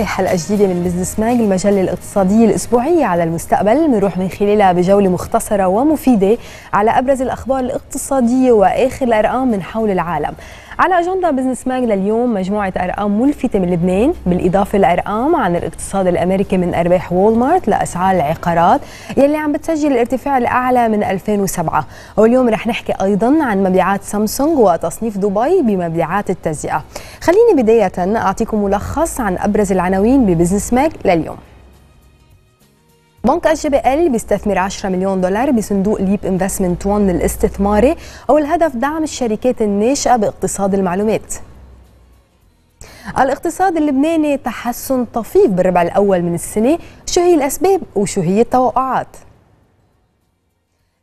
هاي حلقة جديدة من Business Mag المجلة الاقتصادية الأسبوعية على المستقبل بنروح من خلالها بجولة مختصرة ومفيدة على أبرز الأخبار الاقتصادية وآخر الأرقام من حول العالم. على أجندة Business Mag لليوم مجموعة أرقام ملفتة من لبنان. بالإضافة لأرقام عن الاقتصاد الأمريكي من أرباح وولمارت لأسعار العقارات يلي عم بتسجل الارتفاع الأعلى من 2007 واليوم رح نحكي أيضا عن مبيعات سامسونج وتصنيف دبي بمبيعات التجزئة خليني بداية أعطيكم ملخص عن أبرز العناوين ب Business Mag لليوم بنك ال BLC بيستثمر 10 مليون دولار بصندوق Leap Investment 1 الاستثماري والهدف دعم الشركات الناشئة باقتصاد المعلومات. الاقتصاد اللبناني تحسن طفيف بالربع الأول من السنة، شو هي الأسباب وشو هي التوقعات؟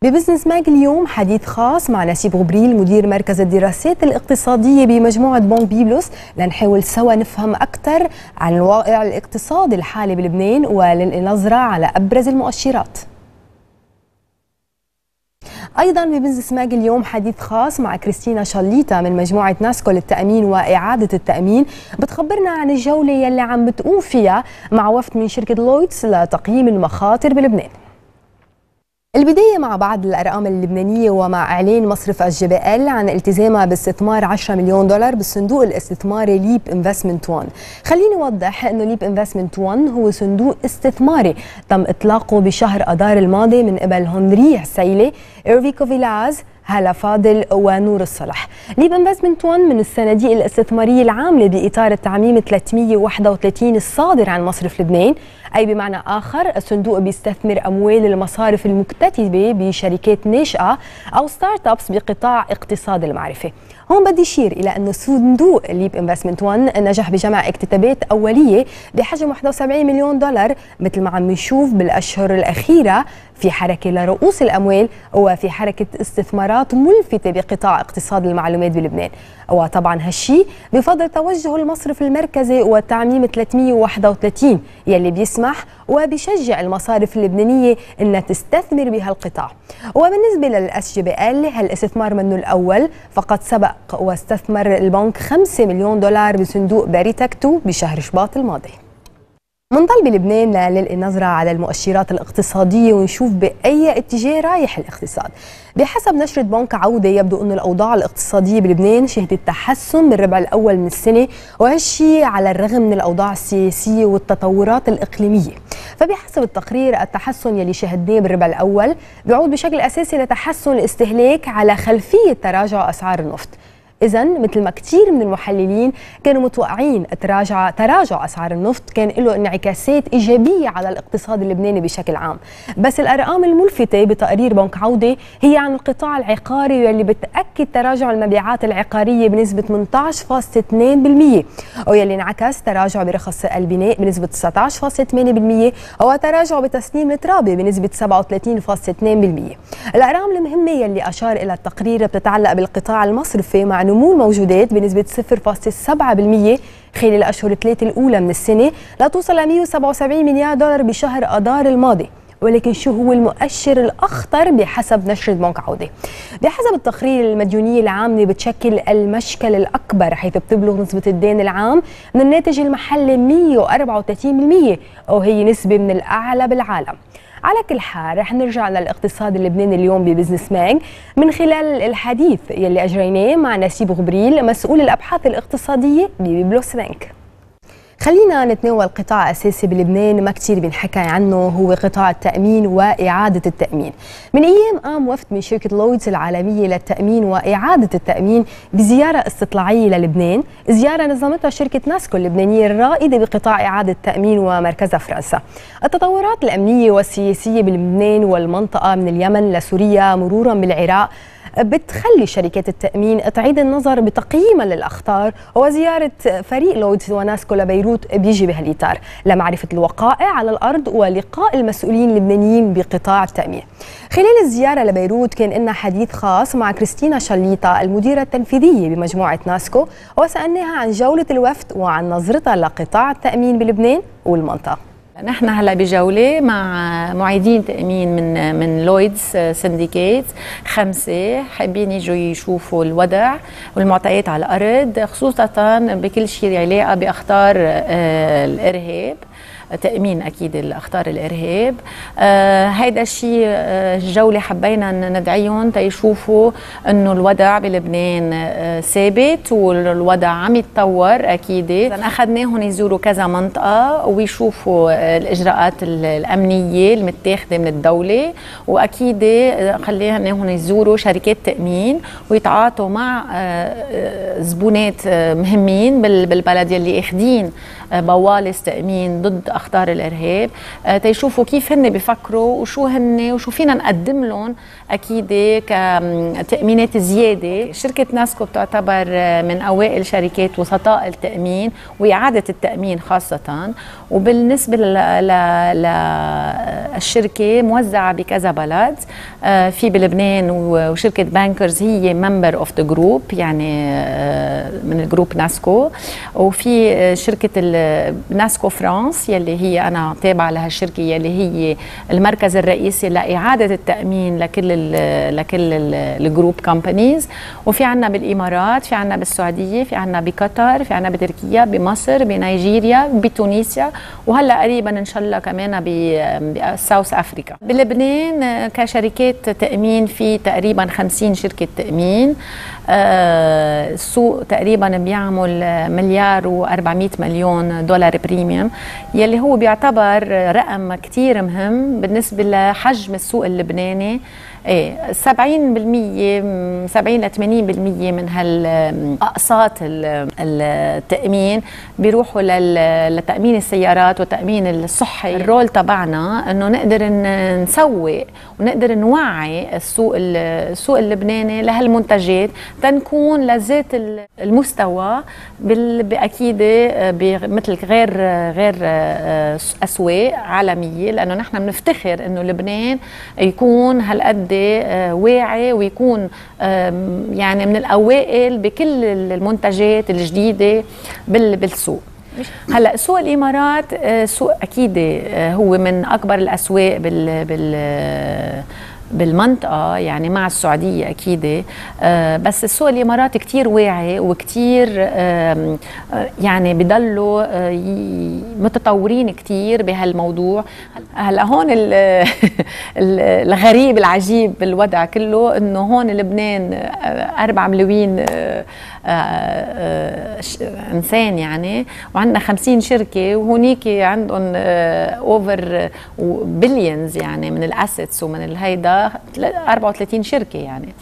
ب Business Mag اليوم حديث خاص مع نسيب غبريل مدير مركز الدراسات الاقتصادية بمجموعة بنك بيبلوس. لنحاول سوا نفهم أكثر عن الواقع الاقتصادي الحالي بلبنان ولنظرة على أبرز المؤشرات. أيضا ب Business Mag اليوم حديث خاص مع كريستينا شاليتا من مجموعة Nasco للتأمين وإعادة التأمين. بتخبرنا عن الجولة يلي عم بتقوم فيها مع وفد من شركة Lloyd's لتقييم المخاطر بلبنان. البداية مع بعض الأرقام اللبنانية ومع إعلان مصرف ال BLC عن التزامها باستثمار 10 مليون دولار بالصندوق الاستثماري Leap Investment 1 خليني أوضح أنه Leap Investment 1 هو صندوق استثماري تم إطلاقه بشهر أدار الماضي من قبل هنري عسيلي إيرفيه كوفيلاز هلا فاضل ونور الصلح Leap Investment 1 من الصناديق الاستثمارية العامله باطار التعميم 331 الصادر عن مصرف لبنان. أي بمعنى آخر الصندوق بيستثمر أموال المصارف المكتتبة بشركات ناشئة أو start-ups بقطاع اقتصاد المعرفة. هون بدي اشير إلى انه صندوق Leap Investment 1 نجح بجمع اكتتابات أولية بحجم 71 مليون دولار مثل ما عم نشوف بالأشهر الأخيرة في حركة لرؤوس الأموال وفي حركة استثمارات ملفتة بقطاع اقتصاد المعلومات بلبنان. وطبعا هالشيء بفضل توجه المصرف المركزي والتعميم 331 يلي بيسمح وبيشجع المصارف اللبنانية إنها تستثمر بهالقطاع. وبالنسبة للأس جي بي إل هالإستثمار منه الأول. فقد سبق واستثمر البنك 5 مليون دولار بصندوق باريتك 2 بشهر شباط الماضي. منضل بلبنان نلقي نظرة على المؤشرات الاقتصادية ونشوف بأي اتجاه رايح الاقتصاد. بحسب نشرة بنك عودة يبدو أن الأوضاع الاقتصادية بلبنان شهدت تحسن بالربع الأول من السنة وهالشي على الرغم من الأوضاع السياسية والتطورات الإقليمية. فبحسب التقرير التحسن يلي شهدناه بالربع الأول بيعود بشكل أساسي لتحسن الاستهلاك على خلفية تراجع أسعار النفط. إذا مثل ما كثير من المحللين كانوا متوقعين تراجع تراجع أسعار النفط كان له انعكاسات إيجابية على الاقتصاد اللبناني بشكل عام، بس الأرقام الملفتة بتقرير بنك عودة هي عن القطاع العقاري واللي بتأكد تراجع المبيعات العقارية بنسبة 18.2% ويلي انعكس تراجع برخص البناء بنسبة 19.8% وتراجع بتسليم الترابي بنسبة 37.2%. الأرقام المهمة يلي أشار إلى التقرير بتتعلق بالقطاع المصرفي مع نمو الموجودات بنسبة 0.7% خلال الأشهر الثلاثة الأولى من السنة لتوصل ل 177 مليار دولار بشهر أدار الماضي ولكن شو هو المؤشر الأخطر بحسب نشرة بنك عودة؟ بحسب التقرير المديونية العامة بتشكل المشكل الأكبر حيث بتبلغ نسبة الدين العام من الناتج المحلي 134% وهي نسبة من الأعلى بالعالم. على كل حال رح نرجع للاقتصاد اللبناني اليوم ب Business Mag من خلال الحديث يلي أجريناه مع نسيب غبريل مسؤول الأبحاث الاقتصادية ب Byblos Bank خلينا نتناول قطاع أساسي بلبنان ما كثير بنحكى عنه هو قطاع التأمين وإعادة التأمين. من أيام قام وفد من شركة Lloyd's العالمية للتأمين وإعادة التأمين بزيارة استطلاعية للبنان زيارة نظمتها شركة ناسكو اللبنانية الرائدة بقطاع إعادة التأمين ومركزها فرنسا. التطورات الأمنية والسياسية بلبنان والمنطقة من اليمن لسوريا مرورا بالعراق بتخلي شركات التأمين تعيد النظر بتقييمها للأخطار وزيارة فريق لويدز وناسكو لبيروت بيجي بهالإطار. لمعرفة الوقائع على الأرض ولقاء المسؤولين اللبنانيين بقطاع التأمين. خلال الزيارة لبيروت كان لنا حديث خاص مع كريستينا شليطة المديرة التنفيذية بمجموعة ناسكو وسألناها عن جولة الوفد وعن نظرتها لقطاع التأمين بلبنان والمنطقة. نحن هلا بجولة مع معيدين تأمين من من لويدز سنديكيت خمسة حابين يجوا يشوفوا الوضع والمعطيات على الأرض خصوصا بكل شيء علاقة بأخطار آه، الإرهاب. تأمين أكيد الأخطار الإرهاب. آه هيدا الشيء آه الجولة حبينا ندعيهم تيشوفوا إنه الوضع بلبنان آه ثابت والوضع عم يتطور أكيد. أخذناهم يزوروا كذا منطقة ويشوفوا الإجراءات الأمنية المتاخدة من الدولة. وأكيد خليناهم يزوروا شركات تأمين ويتعاطوا مع زبونات مهمين بالبلد يلي اخذين بوالص تامين ضد أخطار الإرهاب. آه، تيشوفوا كيف هن بفكروا وشو هن وشو فينا نقدم لهم أكيد كتامينات زيادة. شركة Nasco بتعتبر آه، من أوائل شركات وسطاء التأمين وإعادة التأمين خاصة. وبالنسبة للشركه موزعة بكذا بلد. آه، في بلبنان وشركة Bankers هي member of the group يعني من ال group Nasco. وفي شركة Nasco France يلي هي أنا تابعة لهالشركه يلي هي المركز الرئيسي لإعادة التأمين لكل ال لكل ال group companies وفي عنا بالإمارات في عنا بالسعودية في عنا بقطر في عنا بتركيا بمصر بنيجيريا بتونسيا وهلأ قريبا إن شاء الله كمان ب South Africa بلبنان كشركات تأمين في تقريبا 50 شركة تأمين. السوق تقريبا بيعمل مليار و400 مليون دولار بريميوم يلي هو بيعتبر رقم كتير مهم بالنسبة لحجم السوق اللبناني. إيه 70% 70 ل 80% من هالأقساط التأمين بيروحوا لتأمين السيارات وتأمين الصحي. الرول تبعنا إنه نقدر نسوق ونقدر نوعي السوق السوق اللبناني لهالمنتجات تنكون لذات المستوى أكيد مثل غير غير آه، أسواق عالمية لأنه نحن بنفتخر إنه لبنان يكون هالقد آه، واعي ويكون يعني من الأوائل بكل المنتجات الجديدة بالسوق. هلأ سوق الإمارات آه، سوق أكيد هو من أكبر الأسواق بال بال بالمنطقة يعني مع السعودية أكيد آه بس السوق الإماراتي كتير واعي وكتير آه يعني بضلوا آه متطورين كتير بهالموضوع. هلأ هون الغريب العجيب بالوضع كله إنه هون لبنان أربع آه، إنسان يعني وعندنا 50 شركة وهونيك عندهم اوفر billions يعني من ال assets ومن الهيدا 34 شركة يعني.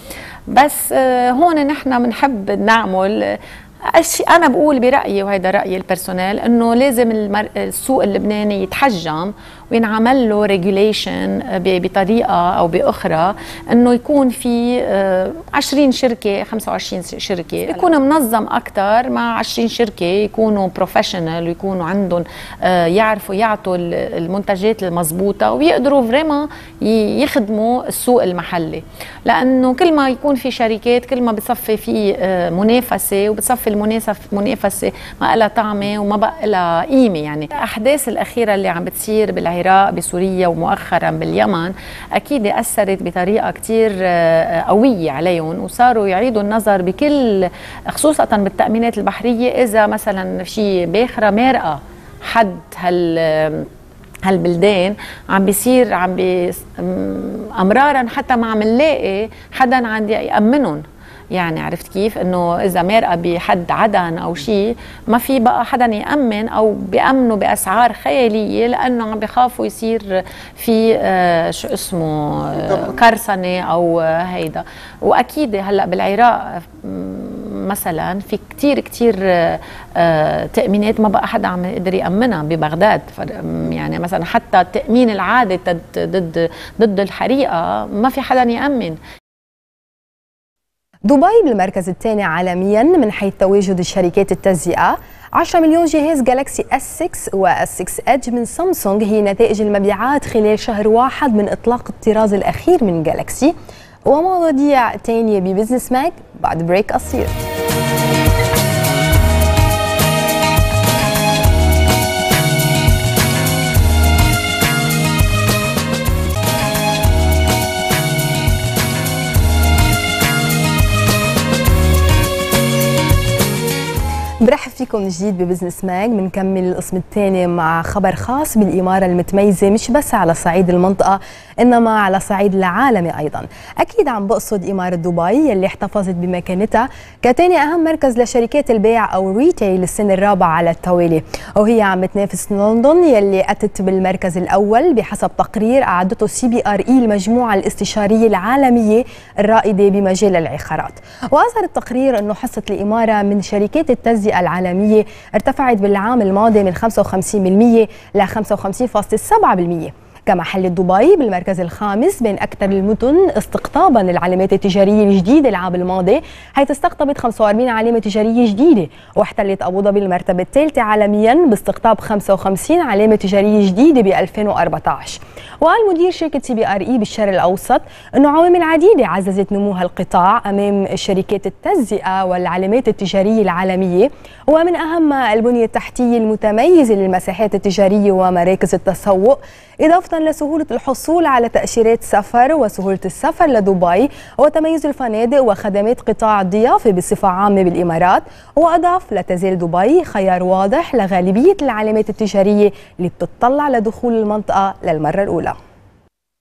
بس هون نحن بنحب نعمل أنا بقول برأيي وهذا راي ال personnel إنه لازم السوق اللبناني يتحجم وينعمل له regulation بطريقة أو بأخرى إنه يكون في 20 آه، شركة 25 شركة. يكون منظم أكثر مع 20 شركة يكونوا professional ويكونوا عندهم آه، يعرفوا يعطوا المنتجات المضبوطه ويقدروا فريما يخدموا السوق المحلي. لأنه كل ما يكون في شركات كل ما بتصفي في آه، منافسة وبتصفي المنافسه ما لها طعمة وما بقى لها قيمة يعني. الأحداث الأخيرة اللي عم بتصير بالعالم بالعراق بسوريا ومؤخرا باليمن أكيد أثرت بطريقة كتير آه، قوية عليهم وصاروا يعيدوا النظر بكل خصوصا بالتأمينات البحرية. إذا مثلا شيء باخرة مارقة حد هال هالبلدان عم بيصير عم بي امرارا حتى ما عم نلاقي حدا عندي يأمنهم. يعني عرفت كيف؟ إنه إذا مرقه بحد عدن أو شيء ما في بقى حدا يأمن أو بيأمنوا بأسعار خيالية لأنه عم بخافوا يصير في آه شو اسمه آه قرصنه أو آه هيدا. وأكيد هلأ بالعراق مثلا في كتير كتير تأمينات ما بقى حدا عم يقدر يأمنها ببغداد. يعني مثلا حتى التأمين العادي ضد ضد الحريقة ما في حدا يأمن. دبي بالمركز الثاني عالميا من حيث تواجد الشركات التجزئة. 10 مليون جهاز Galaxy S 6 و S 6 Edge من سامسونج هي نتائج المبيعات خلال شهر واحد من إطلاق الطراز الأخير من Galaxy. ومواضيع تانية ب Business Mag بعد break قصير. فيكم من جديد ب Business Mag. بنكمل القسم الثاني مع خبر خاص بالإمارة المتميزة مش بس على صعيد المنطقة إنما على صعيد العالمي أيضا. أكيد عم بقصد إمارة دبي يلي احتفظت بمكانتها كتاني أهم مركز لشركات البيع أو retail السنة الرابعة على التوالي. وهي عم تنافس لندن يلي أتت بالمركز الأول بحسب تقرير أعدته CBRE المجموعة الاستشارية العالمية الرائدة بمجال العقارات. وأظهر التقرير أنه حصة الإمارة من شركات التجزئة العالمية ارتفعت بالعام الماضي من 55% ل 55.7% كما حلت دبي بالمركز الخامس بين أكثر المدن استقطابا للعلامات التجارية الجديدة العام الماضي حيث استقطبت 45 علامة تجارية جديدة واحتلت أبو ظبي المرتبة الثالثة عالميا باستقطاب 55 علامة تجارية جديدة ب 2014 وقال مدير شركة CBRE بالشرق الأوسط أنه عوامل عديدة عززت نمو هالقطاع أمام شركات التجزئة والعلامات التجارية العالمية. ومن أهم البنية التحتية المتميزة للمساحات التجارية ومراكز التسوق إضافة لسهولة الحصول على تأشيرات سفر وسهولة السفر لدبي وتميز الفنادق وخدمات قطاع الضيافة بصفة عامة بالإمارات. وأضاف لا تزال دبي خيار واضح لغالبية العلامات التجارية اللي بتطلع لدخول المنطقة للمرة الأولى.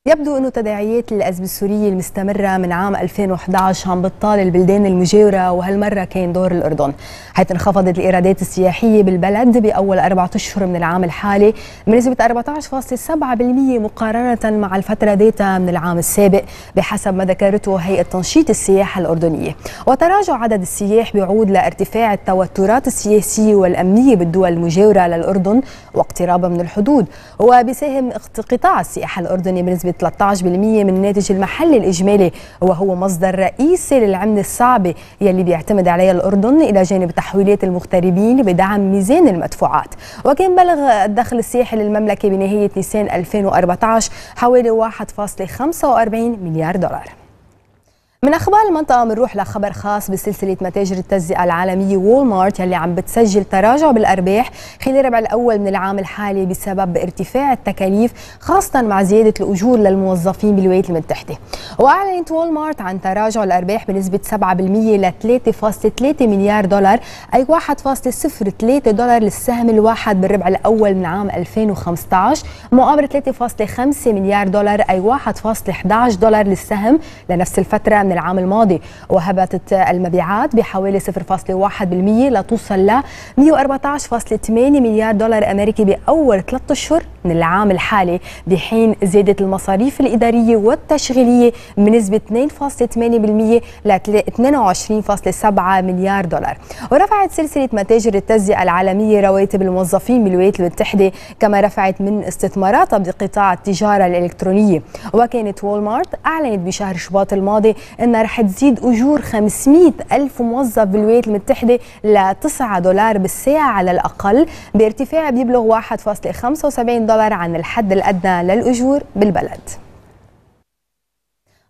يبدو أنه تداعيات الأزمة السورية المستمرة من عام 2011 عم بتطال البلدان المجاورة وهالمرة كان دور الأردن حيث انخفضت الإيرادات السياحية بالبلد بأول أربعة أشهر من العام الحالي بنسبة 14.7% مقارنة مع الفترة ذاتها من العام السابق بحسب ما ذكرته هيئة تنشيط السياحة الأردنية. وتراجع عدد السياح بيعود لارتفاع التوترات السياسية والأمنية بالدول المجاورة للأردن واقترابها من الحدود وبساهم قطاع السياحة الأردني بنسبة 13% من الناتج المحلي الإجمالي وهو مصدر رئيسي للعملة الصعبة يلي بيعتمد عليها الأردن إلى جانب تحويلات المغتربين بدعم ميزان المدفوعات. وكان بلغ الدخل السياحي للمملكة بنهاية نيسان 2014 حوالي 1.45 مليار دولار. من أخبار المنطقة بنروح لخبر خاص بسلسلة متاجر التجزئه العالمية Walmart يلي عم بتسجل تراجع بالأرباح خلال الربع الأول من العام الحالي بسبب ارتفاع التكاليف خاصه مع زيادة الأجور للموظفين بالولايات المتحدة. وأعلنت Walmart عن تراجع الأرباح بنسبة 7% ل 3.3 مليار دولار أي 1.03 دولار للسهم الواحد بالربع الأول من عام 2015 مقابل 3.5 مليار دولار أي 1.11 دولار للسهم لنفس الفترة من العام الماضي وهبطت المبيعات بحوالي 0.1% لتوصل ل 114.8 مليار دولار أمريكي بأول ثلاث أشهر من العام الحالي بحين زادت المصاريف الإدارية والتشغيلية بنسبه 2.8% ل 22.7 مليار دولار. ورفعت سلسلة متاجر التجزئة العالمية رواتب الموظفين بالولايات المتحدة كما رفعت من استثماراتها بقطاع التجارة الإلكترونية. وكانت وول مارت أعلنت بشهر شباط الماضي إنها رح تزيد أجور 500 ألف موظف بالولايات المتحدة ل 9 دولار بالساعة على الأقل. بارتفاع بيبلغ 1.75 دولار عن الحد الأدنى للأجور بالبلد.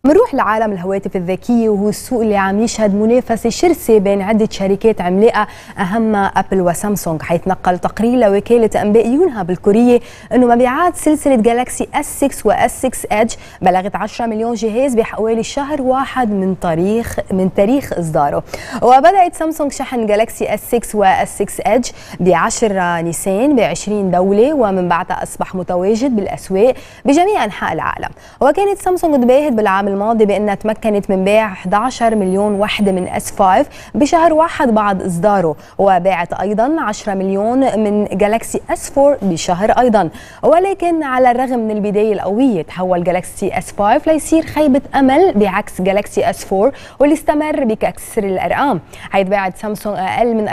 منروح لعالم الهواتف الذكية وهو السوق اللي عم يشهد منافسة شرسة بين عدة شركات عملاقة أهمها أبل وسامسونج حيث نقل تقرير لوكالة أنباء يونهاب الكورية أنه مبيعات سلسلة جالاكسي S6 و S6 Edge بلغت 10 مليون جهاز بحوالي شهر واحد من تاريخ من تاريخ إصداره. وبدأت سامسونج شحن جالاكسي S6 و S6 Edge ب 10 نيسان ب 20 دولة ومن بعدها أصبح متواجد بالأسواق بجميع أنحاء العالم. وكانت سامسونج تباهت بالعام الماضي بأنها تمكنت من بيع 11 مليون وحدة من S5 بشهر واحد بعد إصداره وباعت أيضا 10 مليون من Galaxy S4 بشهر أيضا. ولكن على الرغم من البداية القوية تحول Galaxy S5 ليصير خيبة أمل بعكس Galaxy S4 واللي استمر بكسر الأرقام حيث باعت سامسونج أقل من 40%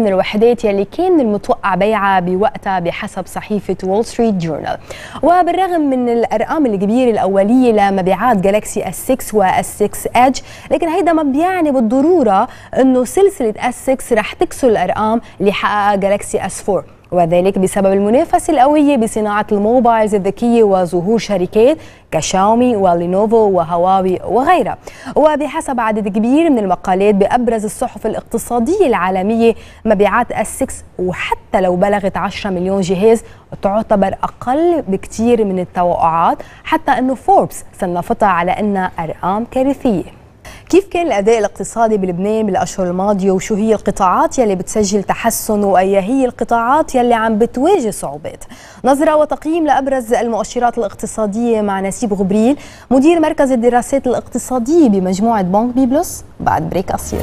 من الوحدات يلي كان المتوقع بيعها بوقتها بحسب صحيفة Wall Street Journal وبالرغم من الأرقام الكبيرة الأولية لمبيعات جالاكسي S6 و S6 Edge لكن هيدا ما بيعني بالضرورة إنه سلسلة S6 رح تكسر الأرقام اللي حققها جالاكسي S4 وذلك بسبب المنافسة القوية بصناعة الموبايلز الذكية وظهور شركات كشاومي ولينوفو وهواوي وغيرها. وبحسب عدد كبير من المقالات بأبرز الصحف الاقتصادية العالمية مبيعات S6 وحتى لو بلغت 10 مليون جهاز تعتبر أقل بكثير من التوقعات حتى أنه فوربس صنفتها على أنها أرقام كارثية. كيف كان الأداء الاقتصادي بلبنان بالأشهر الماضية وشو هي القطاعات يلي بتسجل تحسن وأي هي القطاعات يلي عم بتواجه صعوبات؟ نظرة وتقييم لأبرز المؤشرات الاقتصادية مع نسيب غبريل مدير مركز الدراسات الاقتصادية بمجموعة بنك بيبلوس بعد break قصير.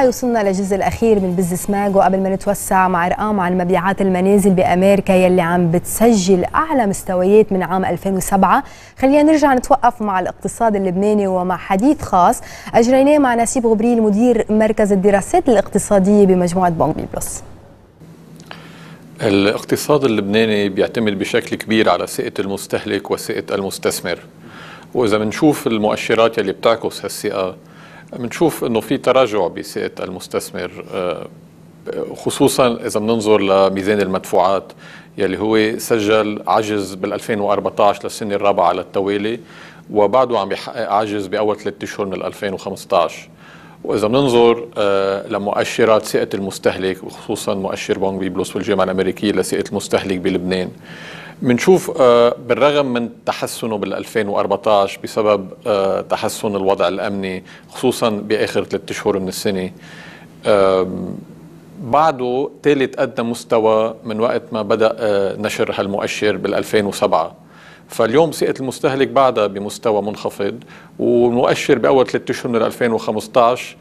هاي وصلنا للجزء الأخير من Business Mag وقبل ما نتوسع مع إرقام عن مبيعات المنازل بأمريكا يلي عم بتسجل أعلى مستويات من عام 2007 خلينا نرجع نتوقف مع الاقتصاد اللبناني ومع حديث خاص. أجريناه مع نسيب غبريل مدير مركز الدراسات الاقتصادية بمجموعة بنك بيبلوس. الاقتصاد اللبناني بيعتمد بشكل كبير على ثقة المستهلك وثقة المستثمر. وإذا بنشوف المؤشرات يلي بتعكس هالثقة بنشوف إنه في تراجع بثقه المستثمر خصوصا إذا بننظر لميزان المدفوعات يلي هو سجل عجز بال 2014 للسنة الرابعة على التوالي وبعده عم يحقق عجز بأول ثلاث أشهر من 2015 وإذا بننظر لمؤشرات ثقه المستهلك وخصوصا مؤشر بونج بيبلوس والجامعة الأمريكية لثقه المستهلك بلبنان. بنشوف بالرغم من تحسنه بال 2014 بسبب تحسن الوضع الأمني خصوصا بآخر ثلاث اشهر من السنة بعده ثالث ادنى مستوى من وقت ما بدأ نشر هالمؤشر بال 2007 فاليوم ثقة المستهلك بعدها بمستوى منخفض والمؤشر بأول ثلاث أشهر من 2015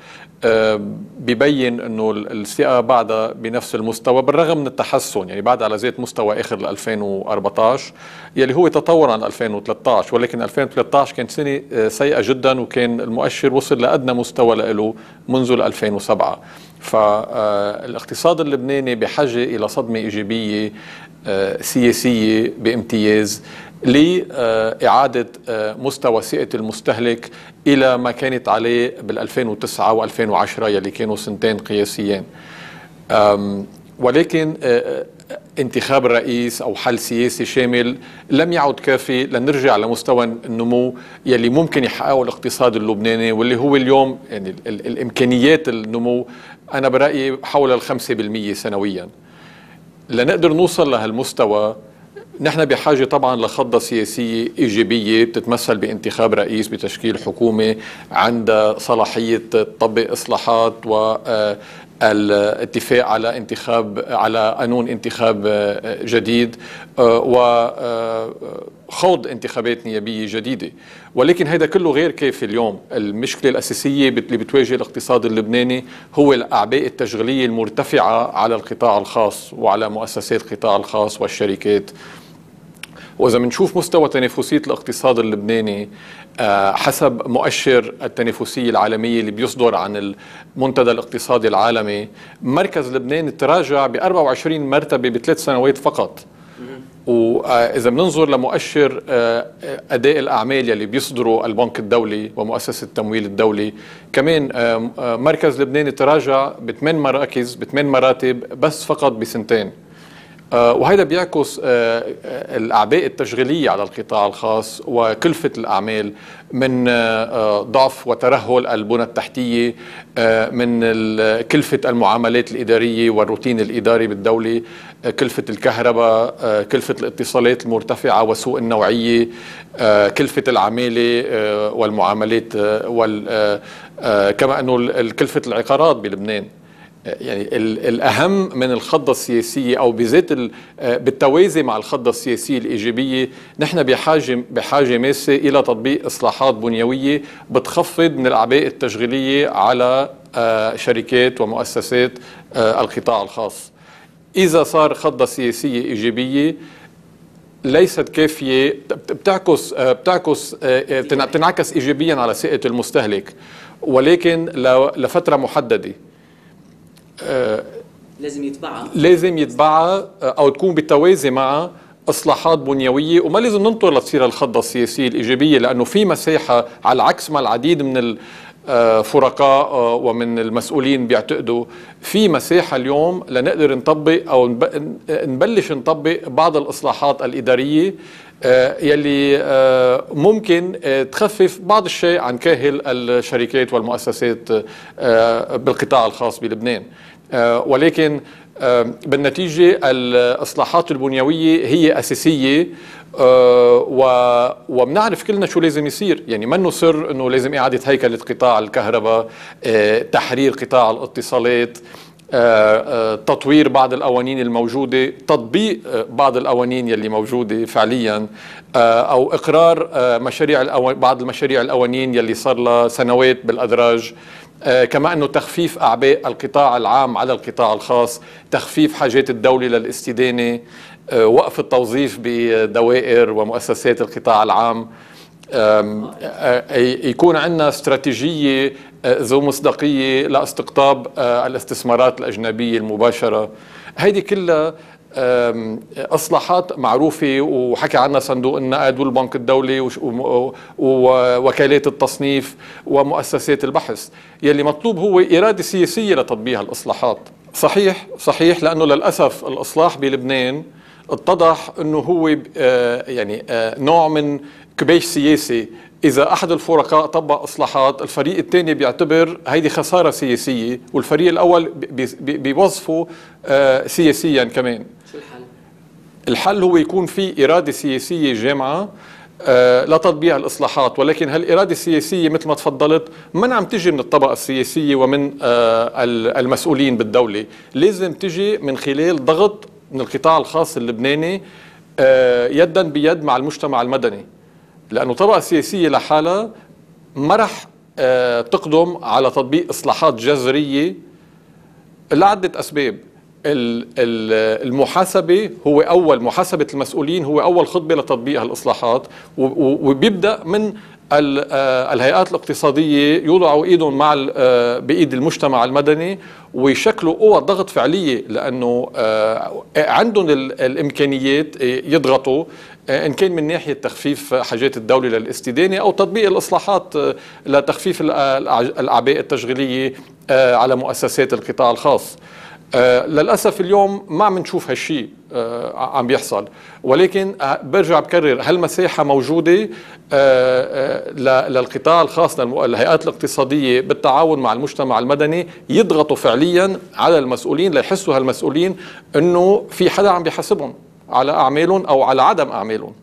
ببين إنه الثقة بعدها بنفس المستوى بالرغم من التحسن يعني بعد على ذات مستوى آخر 2014 يلي هو تطور عن 2013 ولكن 2013 كانت سنة سيئة جدا وكان المؤشر وصل لأدنى مستوى له منذ 2007 فالاقتصاد اللبناني بحاجة إلى صدمة إيجابية سياسية بامتياز. لإعادة مستوى ثقة المستهلك إلى ما كانت عليه بال 2009 و2010 يلي كانوا سنتين قياسيين. ولكن انتخاب الرئيس أو حل سياسي شامل لم يعد كافي لنرجع لمستوى النمو يلي ممكن يحققه الاقتصاد اللبناني واللي هو اليوم يعني الإمكانيات النمو. أنا برأيي حول الخمسة بالمية سنويا. لنقدر نوصل لهالمستوى نحن بحاجة طبعا لخضه سياسية إيجابية بتتمثل بانتخاب رئيس بتشكيل حكومة عندها صلاحية تطبق إصلاحات و الاتفاق على انتخاب على قانون انتخاب جديد وخوض انتخابات نيابية جديدة. ولكن هذا كله غير كافي اليوم. المشكلة الأساسية اللي بتواجه الاقتصاد اللبناني هو الأعباء التشغيلية المرتفعة على القطاع الخاص وعلى مؤسسات القطاع الخاص والشركات. وإذا بنشوف مستوى تنافسية الاقتصاد اللبناني حسب مؤشر التنافسية العالمية اللي بيصدر عن المنتدى الاقتصادي العالمي مركز لبنان تراجع ب 24 مرتبة بثلاث سنوات فقط. وإذا بننظر لمؤشر أداء الأعمال يلي بيصدروا البنك الدولي ومؤسسة التمويل الدولي كمان مركز لبنان تراجع بثمان مراكز بثمان مراتب بس فقط بسنتين. وهذا بيعكس الأعباء التشغيلية على القطاع الخاص وكلفة الأعمال من ضعف وترهل البنى التحتية من كلفة المعاملات الإدارية والروتين الإداري بالدولة كلفة الكهرباء كلفة الاتصالات المرتفعة وسوء النوعية كلفة العمالة والمعاملات وال كما أنه كلفة العقارات بلبنان. يعني الأهم من الخضة السياسية أو بذات بالتوازي مع الخضة السياسية الإيجابية نحن بحاجة بحاجة ماسة إلى تطبيق إصلاحات بنيوية بتخفض من الأعباء التشغيلية على شركات ومؤسسات القطاع الخاص. إذا صار خضة سياسية إيجابية ليست كافية بتعكس بتعكس بتنعكس ايجابيا على ثقة المستهلك. ولكن لفترة محددة لازم يتبعها لازم يتبعها أو تكون بالتوازي معها إصلاحات بنيوية. وما لازم ننطر لتصير الخضه السياسية الإيجابية لأنه في مساحة على العكس ما العديد من الفرقاء ومن المسؤولين بيعتقدوا. في مساحة اليوم لنقدر نطبق أو نبلش نطبق بعض الإصلاحات الإدارية يلي ممكن تخفف بعض الشيء عن كاهل الشركات والمؤسسات بالقطاع الخاص بلبنان. ولكن بالنتيجة الإصلاحات البنيوية هي أساسية أه وبنعرف كلنا شو لازم يصير. يعني منه سر إنه لازم إعادة هيكلة قطاع الكهرباء تحرير قطاع الاتصالات. تطوير بعض القوانين الموجودة تطبيق بعض القوانين يلي موجودة فعليا أو إقرار مشاريع بعض المشاريع القوانين يلي صار لها سنوات بالأدراج. كما أنه تخفيف أعباء القطاع العام على القطاع الخاص، تخفيف حاجات الدولة للاستدانة، وقف التوظيف بدوائر ومؤسسات القطاع العام. يكون عندنا استراتيجية ذو مصداقية لاستقطاب الاستثمارات الأجنبية المباشرة. هيدي كلها إصلاحات معروفة وحكى عنها صندوق النقد والبنك الدولي ووكالات التصنيف ومؤسسات البحث. يلي مطلوب هو إرادة سياسية لتطبيق الإصلاحات. صحيح صحيح لأنه للأسف الإصلاح بلبنان اتضح إنه هو يعني نوع من كبيش سياسي. إذا أحد الفرقاء طبق إصلاحات الفريق الثاني بيعتبر هيدي خسارة سياسية والفريق الأول بيوظفه سياسيا كمان. شو الحل؟ الحل هو يكون في إرادة سياسية جامعة لتطبيق الإصلاحات ولكن هالإرادة السياسية مثل ما تفضلت ما عم تجي من الطبقة السياسية ومن المسؤولين بالدولة. لازم تجي من خلال ضغط من القطاع الخاص اللبناني يدا بيد مع المجتمع المدني. لأنه الطبقة السياسية لحالها ما رح تقدم على تطبيق إصلاحات جذرية لعدة أسباب. المحاسبة هو أول محاسبة المسؤولين هو أول خطبة لتطبيق هالإصلاحات وبيبدأ من الهيئات الاقتصادية يوضعوا إيدهم مع بإيد المجتمع المدني ويشكلوا قوى ضغط فعلية لأنه عندهم الإمكانيات يضغطوا. إن كان من ناحية تخفيف حاجات الدولة للاستدانة أو تطبيق الإصلاحات لتخفيف الأعباء التشغيلية على مؤسسات القطاع الخاص. آه للأسف اليوم ما عم نشوف هالشيء آه عم بيحصل. ولكن برجع بكرر هالمساحه موجودة آه للقطاع الخاص للهيئات الاقتصادية بالتعاون مع المجتمع المدني يضغطوا فعليا على المسؤولين ليحسوا هالمسؤولين إنه في حدا عم بيحاسبهم. على أعمالهم أو على عدم أعمالهم.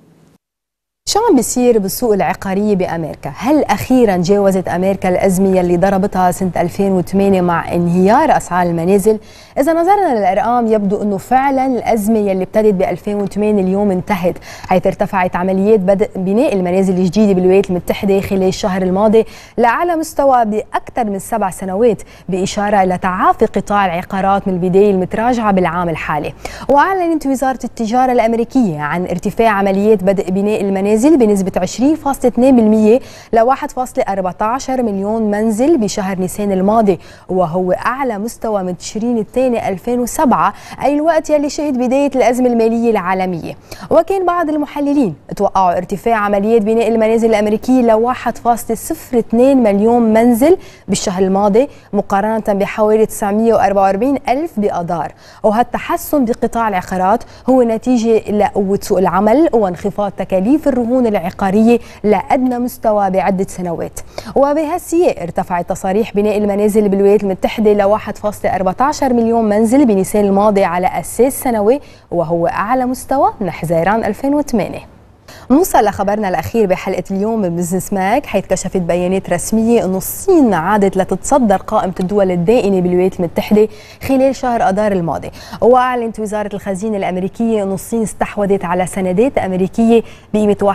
شو عم بيصير بالسوق العقارية بأمريكا؟ هل أخيرا جاوزت أمريكا الأزمة اللي ضربتها سنة 2008 مع انهيار أسعار المنازل؟ إذا نظرنا للأرقام يبدو أنه فعلا الأزمة اللي ابتدت ب 2008 اليوم انتهت حيث ارتفعت عمليات بدء بناء المنازل الجديدة بالولايات المتحدة خلال الشهر الماضي لأعلى مستوى بأكثر من سبع سنوات بإشارة إلى تعافي قطاع العقارات من البداية المتراجعة بالعام الحالي وأعلنت وزارة التجارة الأمريكية عن ارتفاع عمليات بدء بناء المنازل المنازل بنسبة 20.2% ل 1.14 مليون منزل بشهر نيسان الماضي وهو أعلى مستوى من تشرين الثاني 2007 أي الوقت يلي شهد بداية الأزمة المالية العالمية. وكان بعض المحللين توقعوا ارتفاع عمليات بناء المنازل الأمريكية ل 1.02 مليون منزل بالشهر الماضي مقارنة بحوالي 944 ألف بأدار. وهالتحسن بقطاع العقارات هو نتيجة لقوة سوق العمل وانخفاض تكاليف الرهون الرهون العقارية لأدنى مستوى بعدة سنوات. وبهالسياق ارتفعت تصاريح بناء المنازل بالولايات المتحدة ل 1.14 مليون منزل بنيسان الماضي على أساس سنوي وهو أعلى مستوى من حزيران 2008 نوصل لخبرنا الأخير بحلقة اليوم بزنس ماك حيث كشفت بيانات رسمية أن الصين عادت لتتصدر قائمة الدول الدائنة بالولايات المتحدة خلال شهر أذار الماضي. وأعلنت وزارة الخزينة الأمريكية أن الصين استحوذت على سندات أمريكية بقيمة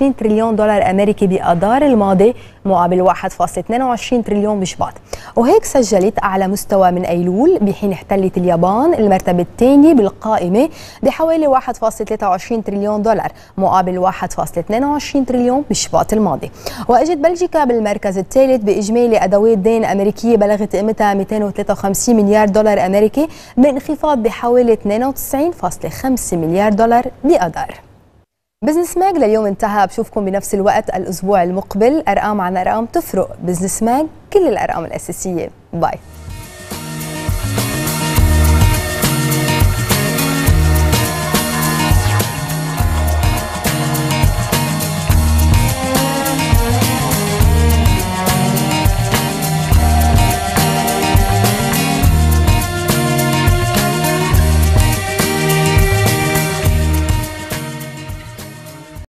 1.26 تريليون دولار أمريكي بأذار الماضي مقابل 1.22 تريليون بشباط. وهيك سجلت أعلى مستوى من أيلول بحين احتلت اليابان المرتبة الثانية بالقائمة بحوالي 1.23 تريليون دولار. مقابل 1.22 تريليون بشباط الماضي. واجت بلجيكا بالمركز الثالث بإجمالي ادوات دين أمريكية بلغت قيمتها 253 مليار دولار أمريكي بانخفاض بحوالي 92.5 مليار دولار باذار Business Mag لليوم انتهى. بشوفكم بنفس الوقت الأسبوع المقبل. أرقام عن أرقام تفرق. Business Mag كل الأرقام الأساسية. bye.